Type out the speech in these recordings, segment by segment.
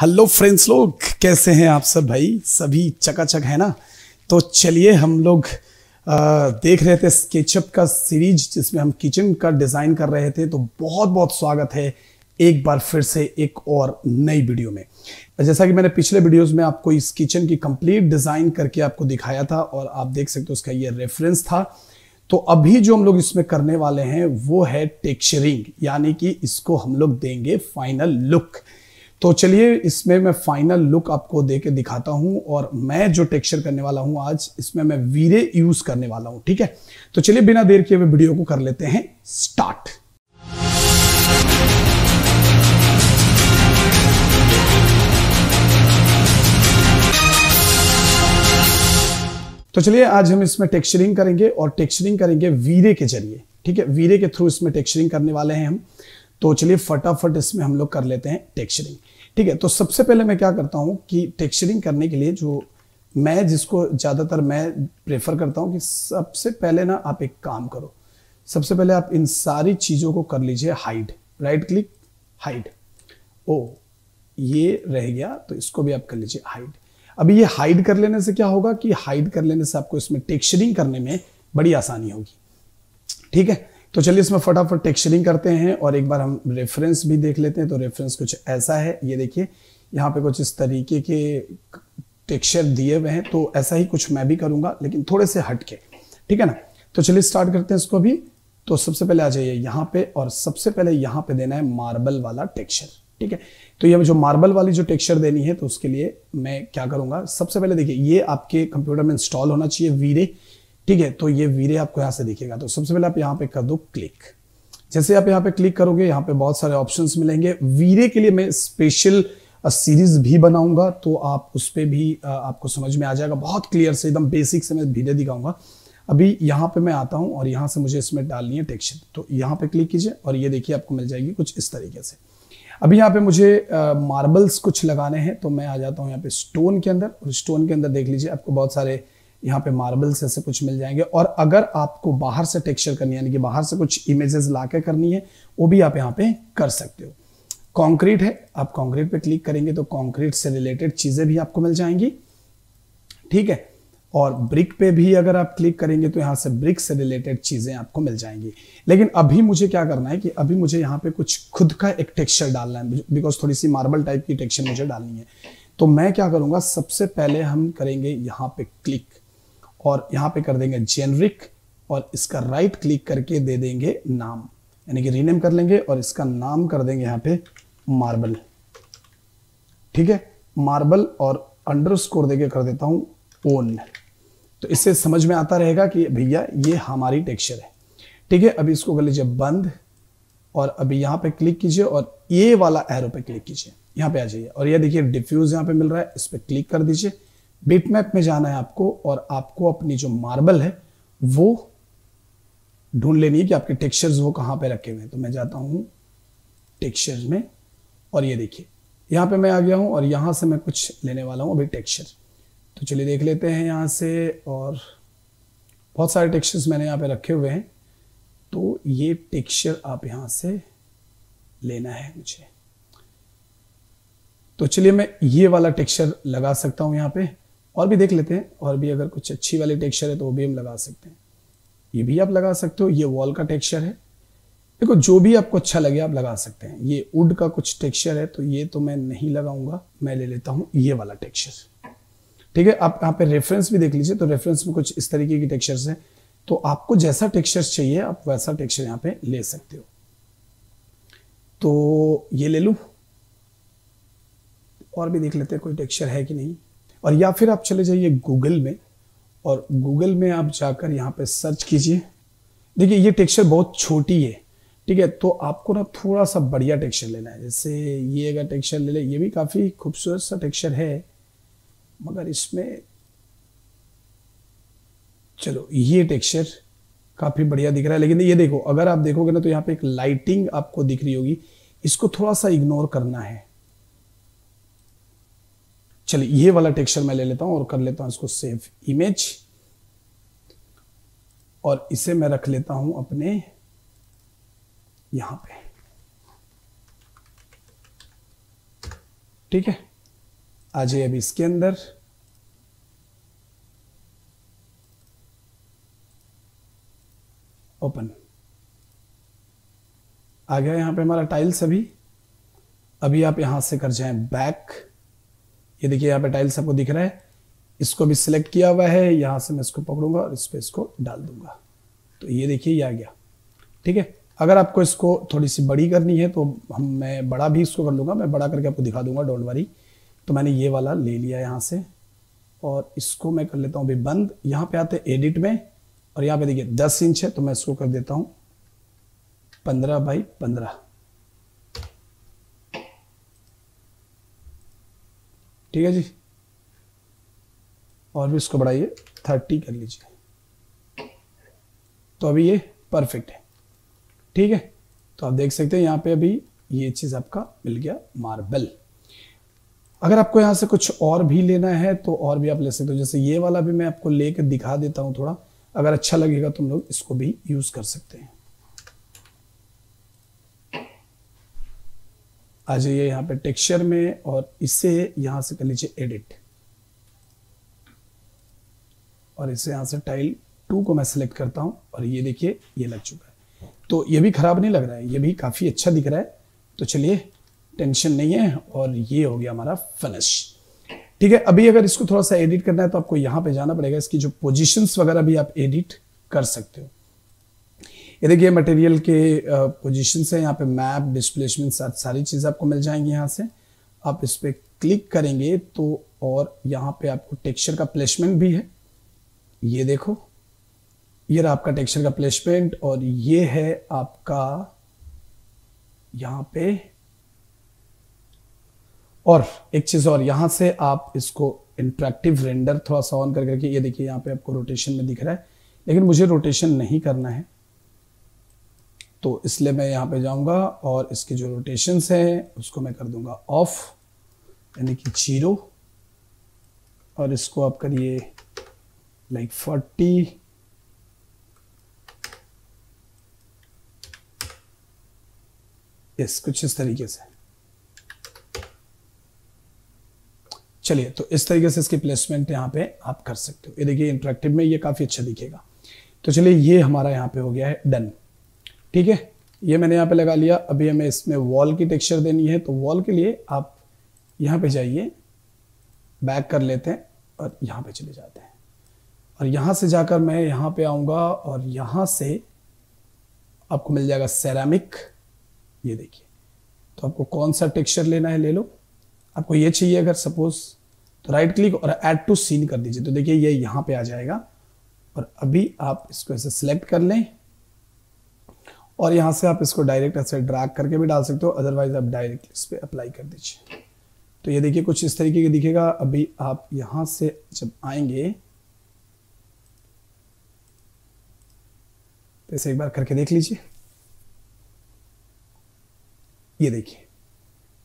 Hello friends लोग, कैसे हैं आप सब भाई? सभी चकाचक है ना? तो चलिए हम लोग देख रहे थे स्केचअप का सीरीज़ जिसमें हम किचन का डिज़ाइन कर रहे थे तो बहुत बहुत स्वागत है एक बार फिर से एक और नई वीडियो में। जैसा कि मैंने पिछले वीडियोस में आपको इस किचन की कंप्लीट डिज़ाइन करके आपको दिखाया था, और आप देख सकते हो उसका ये रेफरेंस था। तो अभी जो हम लोग इसमें करने वाले हैं, वो है टेक्सचरिंग यानी कि इसको हम लोग देंगे फाइनल लुक तो चलिए इसमें मैं फाइनल लुक आपको दे के दिखाता हूँ और मैं जो टेक्सचर करने वाला हूँ आज, इसमें मैं वीरे यूज़ करने वाला हूँ, ठीक है? तो चलिए बिना देर किए हुए वीडियो को कर लेते हैं स्टार्ट तो चलिए आज हम इसमें टेक्सचरिंग करेंगे और टेक्सचरिंग करेंगे वीरे के ज़रिए, ठीक है? वीरे के थ्रू इसमें टेक्सचरिंग करने वाले हैं हम। तो चलिए फटाफट इसमें हम लोग कर लेते हैं टेक्सचरिंग ठीक है तो सबसे पहले मैं क्या करता हूँ कि टेक्सचरिंग करने के लिए जो मैं जिसको ज़्यादातर मैं प्रेफर करता हूँ कि सबसे पहले ना आप एक काम करो। सबसे पहले आप इन सारी चीज़ों को कर लीजिए हाइड राइट क्लिक हाइड ओ, ये रह गया तो इसको भी आप कर लीजिए हाइड अभी ये हाइड कर लेने से क्या होगा कि हाइड कर लेने से आपको इसमें टेक्सचरिंग करने में बड़ी आसानी होगी। ठीक है तो चलिए इसमें फटाफट टेक्सचरिंग करते हैं और एक बार हम रेफरेंस भी देख लेते हैं। तो रेफरेंस कुछ ऐसा है। ये देखिए, यहाँ पे कुछ इस तरीके के टेक्सचर दिए हुए हैं। तो ऐसा ही कुछ मैं भी करूँगा, लेकिन थोड़े से हटके। ठीक है ना? तो चलिए स्टार्ट करते हैं इसको भी तो सबसे पहले आ जाइए यहाँ पे और सबसे पहले यहाँ पे देना है मार्बल वाला टेक्सचर ठीक है? तो ये जो मार्बल वाली जो टेक्सचर देनी है तो उसके लिए मैं क्या करूँगा? सबसे पहले देखिए, ये आपके कंप्यूटर में इंस्टॉल होना चाहिए वीरे। ठीक है तो ये वीरे आपको यहाँ से दिखेगा। तो सबसे पहले आप यहाँ पे कर दो क्लिक जैसे आप यहाँ पे क्लिक करोगे, यहाँ पे बहुत सारे ऑप्शंस मिलेंगे। वीरे के लिए मैं स्पेशल सीरीज़ भी बनाऊँगा तो आप उस पर भी आपको समझ में आ जाएगा। बहुत क्लियर से, एकदम बेसिक से मैं वीरे दिखाऊँगा। अभी यहाँ पे मैं आता हूँ और यहाँ से मुझे इसमें डालनी है टेक्सचर तो यहाँ पे क्लिक कीजिए और ये देखिए आपको मिल जाएगी कुछ इस तरीके से। अभी यहाँ पे मुझे मार्बल्स कुछ लगाने हैं तो मैं आ जाता हूँ यहाँ पे स्टोन के अंदर। और स्टोन के अंदर देख लीजिए, आपको बहुत सारे यहाँ पे मार्बल्स ऐसे कुछ मिल जाएँगे। और अगर आपको बाहर से टेक्सचर करनी है, यानी कि बाहर से कुछ इमेजेस ला के करनी है, वो भी आप यहाँ पे कर सकते हो। कॉन्क्रीट है, आप कॉन्क्रीट पे क्लिक करेंगे तो कॉन्क्रीट से रिलेटेड चीज़ें भी आपको मिल जाएँगी। ठीक है? और ब्रिक पे भी अगर आप क्लिक करेंगे तो यहाँ से ब्रिक से रिलेटेड चीज़ें आपको मिल जाएँगी। लेकिन अभी मुझे क्या करना है कि अभी मुझे यहाँ पे कुछ खुद का एक टेक्सचर डालना है बिकॉज़ थोड़ी सी मार्बल टाइप की टेक्सचर मुझे डालनी है। तो मैं क्या करूँगा, सबसे पहले हम करेंगे यहाँ पे क्लिक और यहाँ पे कर देंगे जेनरिक और इसका राइट क्लिक करके दे देंगे नाम। यानी कि रीनेम कर लेंगे और इसका नाम कर देंगे यहाँ पे मार्बल ठीक है? मार्बल और अंडर स्कोर देके कर देता हूँ ओन तो इससे समझ में आता रहेगा कि भैया ये हमारी टेक्सचर है। ठीक है? अभी इसको कर लीजिए बंद और अभी यहाँ पे क्लिक कीजिए और ये वाला एरो पे क्लिक कीजिए। यहाँ पे आ जाइए। और ये देखिए डिफ्यूज यहाँ पे मिल रहा है, इस पर क्लिक कर दीजिए। बिट मैप में जाना है आपको और आपको अपनी जो मार्बल है वो ढूंढ लेनी है कि आपके टेक्सचर्स वो कहाँ पे रखे हुए हैं। तो मैं जाता हूँ टेक्सचर्स में और ये देखिए, यहाँ पे मैं आ गया हूँ और यहाँ से मैं कुछ लेने वाला हूँ अभी टेक्सचर। तो चलिए देख लेते हैं यहाँ से और बहुत सारे टेक्सचर्स मैंने यहाँ पे रखे हुए हैं। तो ये टेक्सचर आप यहाँ से लेना है मुझे। तो चलिए मैं ये वाला टेक्सचर लगा सकता हूँ यहाँ पे। और भी देख लेते हैं, और भी अगर कुछ अच्छी वाली टेक्सचर है तो वो भी हम लगा सकते हैं। ये भी आप लगा सकते हो, ये वॉल का टेक्सचर है। देखो, जो भी आपको अच्छा लगे, आप लगा सकते हैं। ये वुड का कुछ टेक्सचर है तो ये तो मैं नहीं लगाऊँगा, मैं ले लेता हूँ, ये वाला टेक्सचर ठीक है, आप यहाँ पे रेफरेंस भी देख लीजिए तो रेफरेंस में कुछ इस तरीके की टेक्सचर्स हैं। तो आपको जैसा टेक्सचर चाहिए, आप वैसा टेक्सचर यहाँ पे ले सकते हो। तो ये ले लूँ। और भी देख लेते हैं, कोई टेक्सचर है कि नहीं। और या फिर आप चले जाइए गूगल में और गूगल में आप जाकर यहाँ पे सर्च कीजिए। देखिए, ये टेक्सचर बहुत छोटी है, ठीक है? तो आपको ना थोड़ा सा बढ़िया टेक्सचर लेना है। जैसे ये अगर टेक्सचर ले ले, ये भी काफ़ी खूबसूरत सा टेक्सचर है, मगर इसमें चलो, ये टेक्सचर काफ़ी बढ़िया दिख रहा है। लेकिन ये देखो, अगर आप देखोगे ना तो यहाँ पे एक लाइटिंग आपको दिख रही होगी। इसको थोड़ा सा इग्नोर करना है। चलिए, ये वाला टेक्सचर मैं ले लेता हूँ और कर लेता हूँ इसको सेव इमेज और इसे मैं रख लेता हूँ अपने यहाँ पे। ठीक है? आ जाइए अभी इसके अंदर। ओपन। आ गया यहाँ पे हमारा टाइल्स अभी। अभी आप यहाँ से कर जाएँ बैक ये देखिए, यहाँ पे टाइल्स आपको दिख रहा है। इसको भी सिलेक्ट किया हुआ है। यहाँ से मैं इसको पकड़ूँगा और इस पर इसको डाल दूँगा। तो ये देखिए, ये आ गया। ठीक है? अगर आपको इसको थोड़ी सी बड़ी करनी है तो हम, मैं बड़ा भी इसको कर लूँगा। मैं बड़ा करके आपको दिखा दूँगा डोंट वरी तो मैंने ये वाला ले लिया यहाँ से। और इसको मैं कर लेता हूँ, अभी बंद। यहाँ पे आते एडिट में। और यहाँ पे देखिए, दस इंच है तो मैं इसको कर देता हूँ। पंद्रह बाई पंद्रह। ठीक है जी? और भी इसको बढ़ाइए थर्टी कर लीजिए। तो अभी ये परफेक्ट है। ठीक है? तो आप देख सकते हैं यहाँ पे अभी ये चीज़ आपका मिल गया मार्बल अगर आपको यहाँ से कुछ और भी लेना है तो और भी आप ले सकते हो। जैसे ये वाला भी मैं आपको लेकर दिखा देता हूँ थोड़ा। अगर अच्छा लगेगा तो हम लोग इसको भी यूज़ कर सकते हैं। आ जाइए यहाँ पे टेक्सचर में और इसे यहाँ से कर लीजिए एडिट और इसे यहाँ से टाइल टू को मैं सेलेक्ट करता हूँ और ये देखिए, ये लग चुका है। तो ये भी ख़राब नहीं लग रहा है, ये भी काफ़ी अच्छा दिख रहा है। तो चलिए टेंशन नहीं है और ये हो गया हमारा फिनिश ठीक है, अभी अगर इसको थोड़ा सा एडिट करना है तो आपको यहाँ पे जाना पड़ेगा, इसकी जो पोजीशंस वगैरह भी आप एडिट कर सकते हो। ये देखिए मटेरियल के पोजीशन है। यहाँ पे मैप डिस्प्लेसमेंट साथ सारी चीज़ें आपको मिल जाएँगी यहाँ से। आप इस पर क्लिक करेंगे तो और यहाँ पे आपको टेक्सचर का प्लेसमेंट भी है। ये देखो, ये रहा आपका टेक्सचर का प्लेसमेंट और ये है आपका यहाँ पे और एक चीज़ और, यहाँ से आप इसको इंट्रैक्टिव रेंडर थोड़ा सा ऑन कर करके, ये देखिए, यहाँ पे आपको रोटेशन में दिख रहा है। लेकिन मुझे रोटेशन नहीं करना है। तो इसलिए मैं यहाँ पे जाऊँगा और इसके जो रोटेशंस हैं, उसको मैं कर दूँगा ऑफ़ यानी कि ज़ीरो और इसको आप करिए लाइक फोर्टी यस कुछ इस तरीके से। चलिए तो इस तरीके से इसकी प्लेसमेंट यहाँ पे आप कर सकते हो। ये देखिए इंटरेक्टिव में ये काफ़ी अच्छा दिखेगा। तो चलिए, ये हमारा यहाँ पे हो गया है डन ठीक है? ये मैंने यहाँ पे लगा लिया। अभी हमें इसमें वॉल की टेक्सचर देनी है तो वॉल के लिए आप यहाँ पे जाइए बैक कर लेते हैं और यहाँ पे चले जाते हैं। और यहाँ से जाकर मैं यहाँ पे आऊँगा और यहाँ से आपको मिल जाएगा सेरामिक ये देखिए तो आपको कौन सा टेक्सचर लेना है ले लो। आपको ये चाहिए अगर सपोज़ तो राइट क्लिक और ऐड टू सीन कर दीजिए। तो देखिए, ये यहाँ पे आ जाएगा। और अभी आप इसको ऐसे सिलेक्ट कर लें। और यहाँ से आप इसको डायरेक्ट ऐसे ड्रैग करके भी डाल सकते हो अदरवाइज़ आप डायरेक्ट इस पर अप्लाई कर दीजिए। तो ये देखिए, कुछ इस तरीके का दिखेगा। अभी आप यहाँ से जब आएँगे तो इसे एक बार करके देख लीजिए। ये देखिए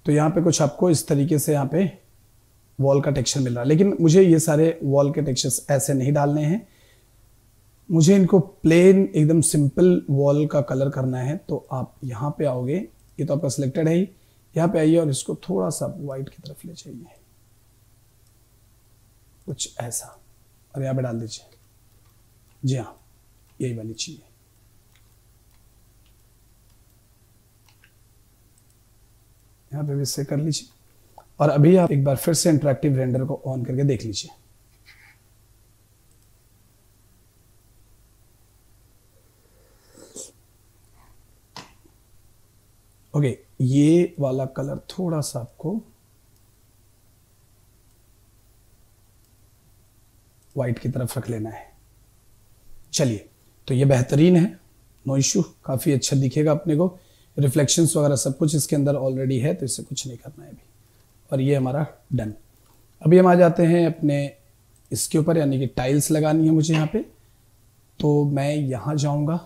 तो यहाँ पे कुछ आपको इस तरीके से यहाँ पे वॉल का टेक्सचर मिल रहा है। लेकिन मुझे ये सारे वॉल के टेक्सचर्स ऐसे नहीं डालने हैं। मुझे इनको प्लेन एकदम सिंपल वॉल का कलर करना है तो आप यहाँ पे आओगे, ये तो आपका सिलेक्टेड है ही, यहाँ पे आइए और इसको थोड़ा सा वाइट की तरफ़ ले जाइए। कुछ ऐसा। और यहाँ पे डाल दीजिए। जी हाँ यही वाली चाहिए यहाँ पे भी से कर लीजिए। और अभी आप एक बार फिर से इंटरेक्टिव रेंडर को ऑन करके देख लीजिए। ओके ये वाला कलर थोड़ा सा आपको वाइट की तरफ़ रख लेना है। चलिए तो ये बेहतरीन है। नो इशू काफ़ी अच्छा दिखेगा अपने को। रिफ्लेक्शंस वगैरह सब कुछ इसके अंदर ऑलरेडी है तो इससे कुछ नहीं करना है अभी। और ये हमारा डन अभी हम आ जाते हैं अपने इसके ऊपर, यानी कि टाइल्स लगानी है मुझे यहाँ पे। तो मैं यहाँ जाऊँगा।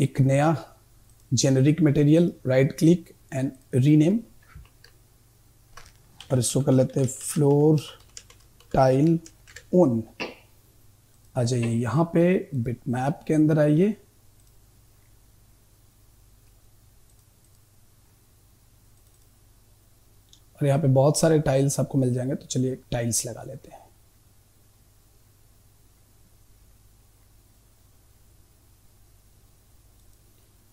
एक नया generic material right click and rename और इसको कर लेते हैं फ्लोर टाइल ओन आ जाइए, यहाँ पे बिट मैप के अंदर आइए। और यहाँ पे बहुत सारे टाइल्स आपको मिल जाएँगे तो चलिए टाइल्स लगा लेते हैं।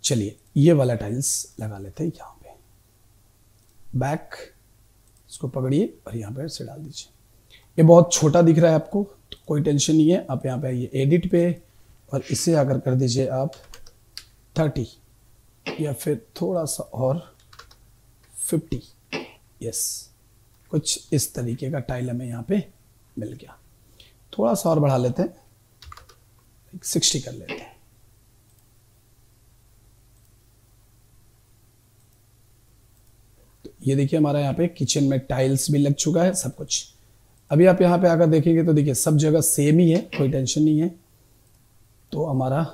चलिए ये वाला टाइल्स लगा लेते हैं यहाँ पे। बैक इसको पकड़िए और यहाँ पे से डाल दीजिए। ये बहुत छोटा दिख रहा है आपको तो कोई टेंशन नहीं है। आप यहाँ पे आइए एडिट पे और इसे अगर कर दीजिए आप थर्टी या फिर थोड़ा सा और फिफ्टी यस कुछ इस तरीके का टाइल हमें यहाँ पे मिल गया। थोड़ा सा और बढ़ा लेते हैं सिक्सटी कर लेते हैं। ये देखिए हमारा यहाँ पे किचन में टाइल्स भी लग चुका है, सब कुछ। अभी आप यहाँ पे आकर देखेंगे तो देखिए, सब जगह सेम ही है, कोई टेंशन नहीं है। तो हमारा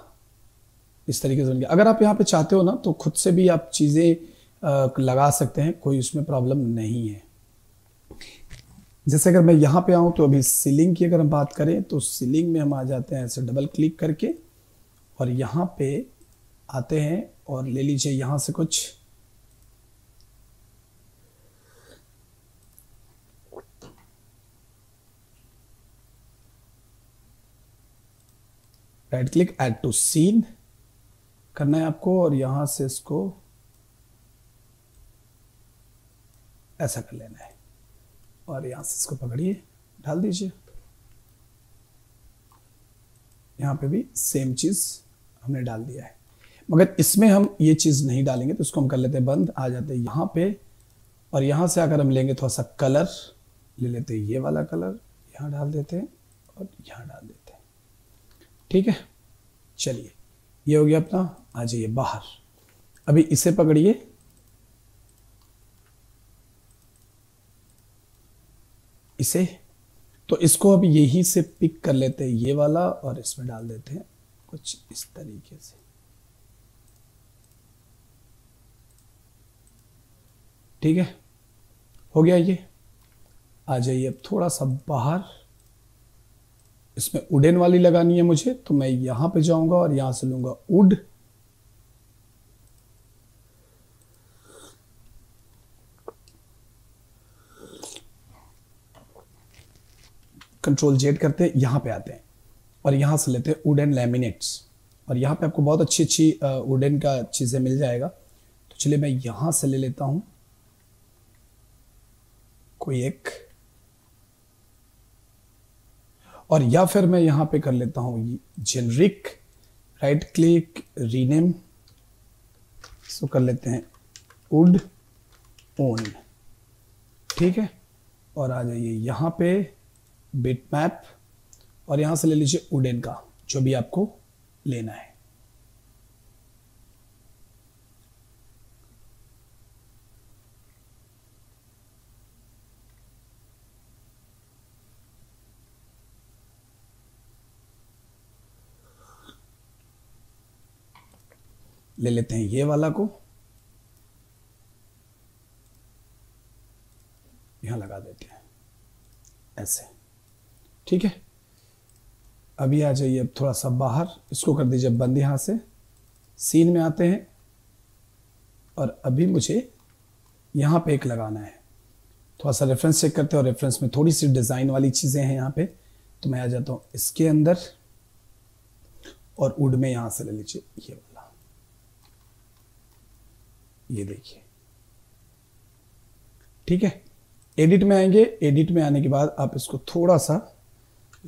इस तरीके से बन गया। अगर आप यहाँ पे चाहते हो ना तो खुद से भी आप चीज़ें लगा सकते हैं, कोई उसमें प्रॉब्लम नहीं है। जैसे अगर मैं यहाँ पे आऊँ तो अभी सीलिंग की अगर हम बात करें तो सीलिंग में हम आ जाते हैं, ऐसे डबल क्लिक करके, और यहाँ पे आते हैं, और ले लीजिए यहाँ से कुछ। Right click add to scene करना है आपको और यहाँ से इसको ऐसा कर लेना है। और यहाँ से इसको पकड़िए डाल दीजिए। यहाँ पे भी सेम चीज़ हमने डाल दिया है। मगर इसमें हम ये चीज़ नहीं डालेंगे तो इसको हम कर लेते हैं बंद, आ जाते हैं यहाँ पे। और यहाँ से अगर हम लेंगे थोड़ा सा कलर ले लेते हैं ये वाला कलर यहाँ डाल देते हैं और यहाँ डाल देते हैं। ठीक है? चलिए, ये हो गया अपना आ जाइए बाहर। अभी इसे पकड़िए। इसे तो इसको अब यही से पिक कर लेते हैं, ये वाला, और इसमें डाल देते हैं, कुछ इस तरीके से। ठीक है? हो गया ये? आ जाइए अब थोड़ा सा बाहर। इसमें उडेन वाली लगानी है मुझे तो मैं यहाँ पे जाऊँगा और यहाँ से लूँगा उड। कंट्रोल जेड करते हैं, यहाँ पे आते हैं और यहाँ से लेते हैं वुडन लैमिनेट्स और यहाँ पे आपको बहुत अच्छी अच्छी वुडन का चीज़ें मिल जाएगा। तो चलिए मैं यहाँ से ले लेता हूँ। कोई एक और या फिर मैं यहाँ पे कर लेता हूँ जेनरिक राइट क्लिक रीनेम इसको कर लेते हैं उड ओन ठीक है? और आ जाइए यहाँ पे बिट मैप और यहाँ से ले लीजिए उडेन का, जो भी आपको लेना है। ले लेते हैं ये वाला को। यहाँ लगा देते हैं। ऐसे। ठीक है? अभी आ जाइए अब थोड़ा सा बाहर। इसको कर दीजिए बंद यहाँ से। सीन में आते हैं। और अभी मुझे यहाँ पे एक लगाना है। थोड़ा सा रेफरेंस चेक करते हैं और रेफरेंस में थोड़ी सी डिज़ाइन वाली चीज़ें हैं यहाँ पे। तो मैं आ जाता हूँ इसके अंदर। और वुड में यहाँ से ले लीजिए ये ये देखिए। ठीक है? एडिट में आएँगे। एडिट में आने के बाद आप इसको थोड़ा सा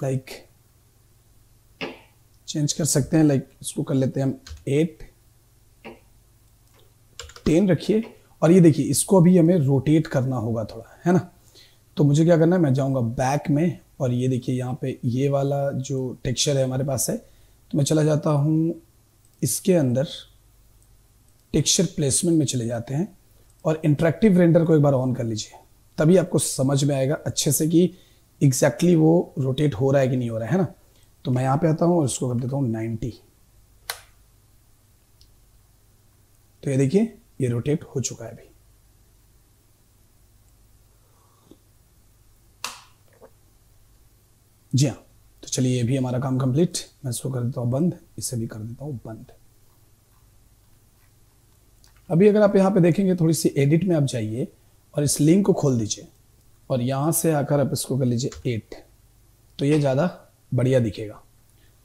लाइक चेंज कर सकते हैं। लाइक इसको कर लेते हैं हम एट टेन रखिए। और ये देखिए, इसको अभी हमें रोटेट करना होगा थोड़ा, है ना? तो मुझे क्या करना है, मैं जाऊँगा बैक में और ये देखिए, यहाँ पे ये वाला जो टेक्सचर है हमारे पास है तो मैं चला जाता हूँ इसके अंदर। टेक्सचर प्लेसमेंट में चले जाते हैं और इंट्रैक्टिव रेंडर को एक बार ऑन कर लीजिए। तभी आपको समझ में आएगा अच्छे से कि एग्जैक्टली exactly वो रोटेट हो रहा है कि नहीं हो रहा है ना? तो मैं यहाँ पे आता हूँ और इसको कर देता हूँ 90 तो ये देखिए, ये रोटेट हो चुका है अभी। जी हाँ तो चलिए ये भी हमारा काम कंप्लीट मैं इसको कर देता हूँ बंद, इसे भी कर देता हूँ बंद। अभी अगर आप यहाँ पे देखेंगे, थोड़ी सी एडिट में आप जाइए और इस लिंक को खोल दीजिए और यहाँ से आकर आप इसको कर लीजिए एट तो ये ज़्यादा बढ़िया दिखेगा।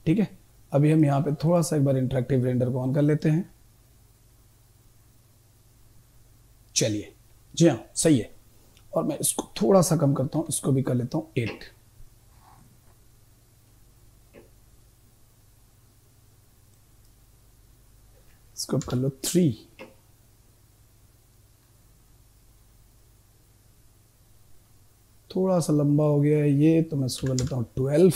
ठीक है? अभी हम यहाँ पे थोड़ा सा एक बार इंटरेक्टिव रेंडर को ऑन कर लेते हैं। चलिए। जी हाँ सही है। और मैं इसको थोड़ा सा कम करता हूँ, इसको भी कर लेता हूँ एट इसको कर लो थ्री थोड़ा सा लंबा हो गया है ये तो मैं कर लेता हूँ ट्वेल्व।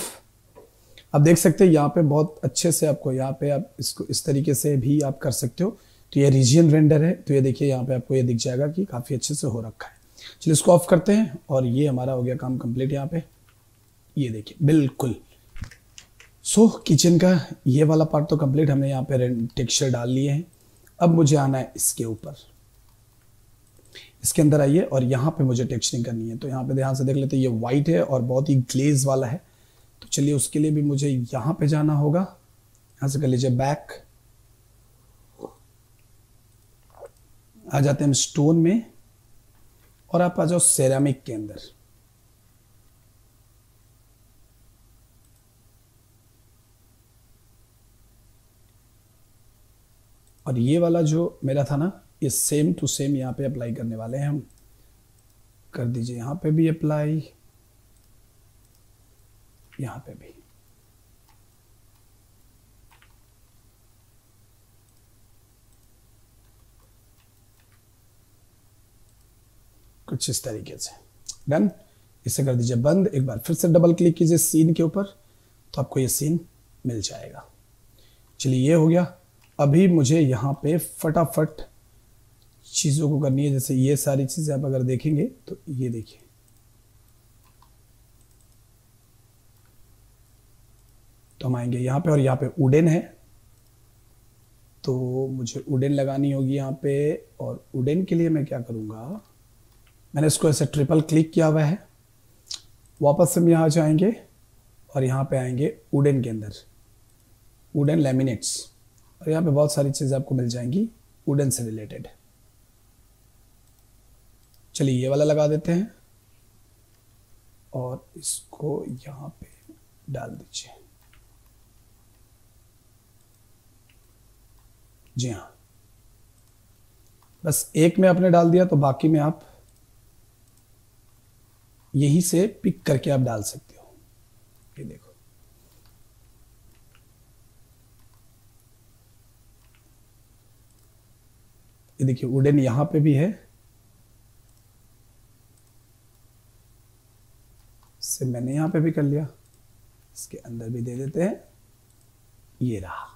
आप देख सकते हैं यहाँ पे बहुत अच्छे से आपको यहाँ पे आप इसको इस तरीके से भी आप कर सकते हो। तो ये रीजियन रेंडर है तो ये देखिए यहाँ पे आपको ये दिख जाएगा कि काफ़ी अच्छे से हो रखा है। चलिए इसको ऑफ़ करते हैं और ये हमारा हो गया काम कंप्लीट यहाँ पे। ये देखिए बिल्कुल। सो so, किचन का ये वाला पार्ट तो कंप्लीट हमने यहाँ पे टेक्सचर डाल लिए हैं। अब मुझे आना है इसके ऊपर। इसके अंदर आइए और यहाँ पे मुझे टेक्सचरिंग करनी है। तो यहाँ पे ध्यान से देख लेते हैं, ये वाइट है और बहुत ही ग्लेज वाला है। तो चलिए उसके लिए भी मुझे यहाँ पे जाना होगा। यहाँ से कर लीजिए बैक आ जाते हैं हम स्टोन में और आप आ जाओ सेरामिक के अंदर। और ये वाला जो मेरा था ना ये सेम टू सेम यहाँ पे अप्लाई करने वाले हैं हम। कर दीजिए यहाँ पे भी अप्लाई यहाँ पे भी। कुछ इस तरीके से। डन इसे कर दीजिए बंद। एक बार फिर से डबल क्लिक कीजिए सीन के ऊपर तो आपको ये सीन मिल जाएगा। चलिए ये हो गया। अभी मुझे यहाँ पे फटाफट चीज़ों को करनी है, जैसे ये सारी चीज़ें आप अगर देखेंगे तो ये देखिए। तो हम आएँगे यहाँ पे और यहाँ पे उडेन है। तो मुझे उडेन लगानी होगी यहाँ पे, और उडेन के लिए मैं क्या करूँगा, मैंने इसको ऐसे ट्रिपल क्लिक किया हुआ है। वापस हम यहाँ जाएँगे और यहाँ पे आएँगे उडेन के अंदर। उडेन लेमिनेट्स और यहाँ पे बहुत सारी चीज़ें आपको मिल जाएँगी वुडन से रिलेटेड चलिए ये वाला लगा देते हैं। और इसको यहाँ पे डाल दीजिए। जी हाँ। बस एक में आपने डाल दिया तो बाकी में आप यहीं से पिक करके आप डाल सकते हो। ये देखो। ये देखिए वुडन यहाँ पे भी है। से मैंने यहाँ पे भी कर लिया। इसके अंदर भी दे देते हैं। ये रहा।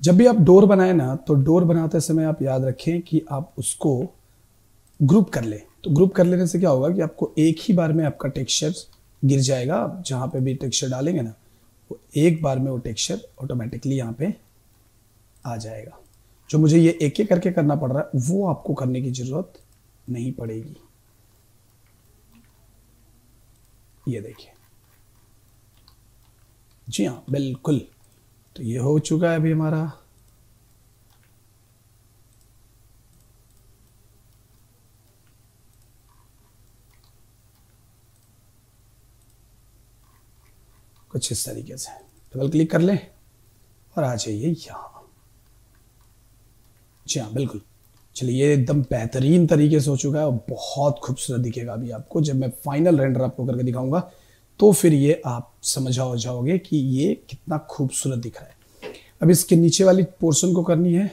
जब भी आप डोर बनाए ना तो डोर बनाते समय आप याद रखें कि आप उसको ग्रुप कर ले। तो ग्रुप कर लेने से क्या होगा कि आपको एक ही बार में आपका टेक्सचर गिर जाएगा। आप जहाँ पे भी टेक्सचर डालेंगे ना वो एक बार में वो टेक्सचर ऑटोमेटिकली यहाँ पे आ जाएगा। जो मुझे ये एक एक करके करना पड़ रहा है, वो आपको करने की ज़रूरत नहीं पड़ेगी। ये देखिए। जी हाँ बिल्कुल। तो ये हो चुका है अभी हमारा कुछ इस तरीके से। डबल क्लिक कर लें और आ जाइए यहाँ। जी हाँ बिल्कुल। चलिए, ये एकदम बेहतरीन तरीके से हो चुका है और बहुत खूबसूरत दिखेगा अभी आपको। जब मैं फाइनल रेंडर आपको करके दिखाऊँगा तो फिर ये आप समझ हो जाओगे कि ये कितना खूबसूरत दिख रहा है। अब इसके नीचे वाली पोर्शन को करनी है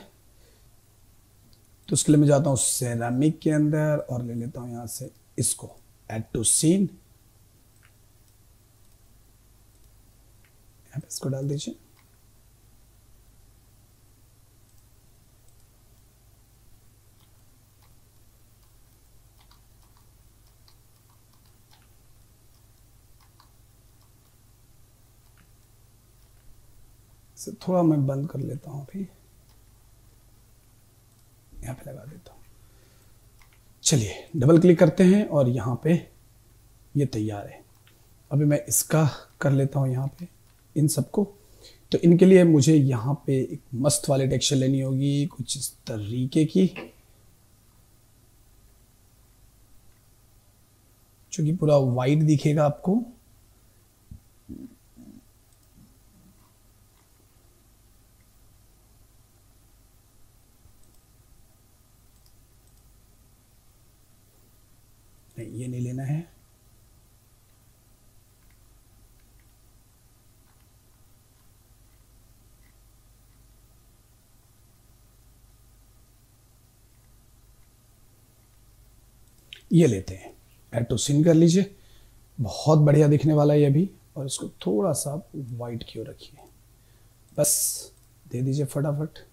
तो उसके लिए मैं जाता हूँ सेरामिक के अंदर और ले लेता हूँ यहाँ से इसको। एड टू सीन यहाँ पे इसको डाल दीजिए। इसे थोड़ा मैं बंद कर लेता हूँ अभी। यहाँ पे लगा देता हूँ। चलिए डबल क्लिक करते हैं और यहाँ पे ये तैयार है। अभी मैं इसका कर लेता हूँ यहाँ पे। इन सबको। तो इनके लिए मुझे यहाँ पे एक मस्त वाली टेक्सचर लेनी होगी, कुछ इस तरीके की। जो कि पूरा वाइट दिखेगा आपको। नहीं, ये नहीं लेना है। ये लेते हैं। एड टू सिन कर लीजिए। बहुत बढ़िया दिखने वाला है ये भी। और इसको थोड़ा सा वाइट की ओर रखिए? बस, दे दीजिए फटाफट।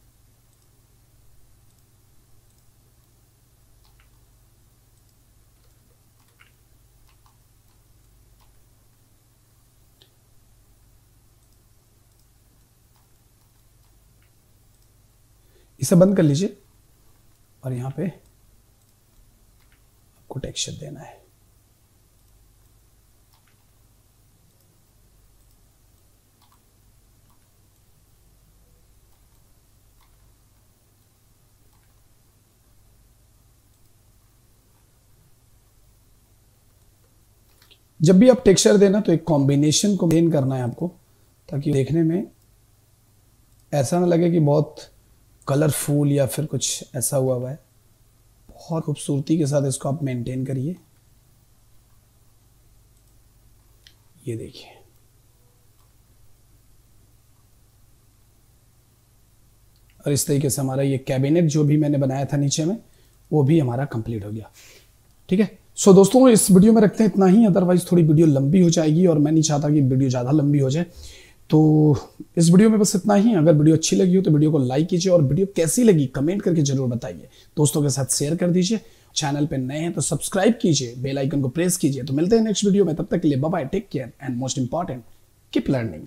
इसे बंद कर लीजिए। और यहाँ पे टेक्सचर देना है। जब भी आप टेक्सचर देना तो एक कॉम्बिनेशन को मेन करना है आपको, ताकि देखने में ऐसा ना लगे कि बहुत कलरफुल या फिर कुछ ऐसा हुआ हुआ है। बहुत खूबसूरती के साथ इसको आप मेंटेन करिए। ये देखिए। और इस तरीके से हमारा ये कैबिनेट जो भी मैंने बनाया था नीचे में वो भी हमारा कंप्लीट हो गया। ठीक है? सो so, दोस्तों इस वीडियो में रखते हैं इतना ही अदरवाइज़ थोड़ी वीडियो लंबी हो जाएगी और मैं नहीं चाहता कि वीडियो ज़्यादा लंबी हो जाए। तो इस वीडियो में बस इतना ही। अगर वीडियो अच्छी लगी हो तो वीडियो को लाइक कीजिए और वीडियो कैसी लगी कमेंट करके ज़रूर बताइए। दोस्तों के साथ शेयर कर दीजिए। चैनल पर नए हैं तो सब्सक्राइब कीजिए। बेल आइकन को प्रेस कीजिए। तो मिलते हैं नेक्स्ट वीडियो में। तब तक के लिए bye take care and most important keep learning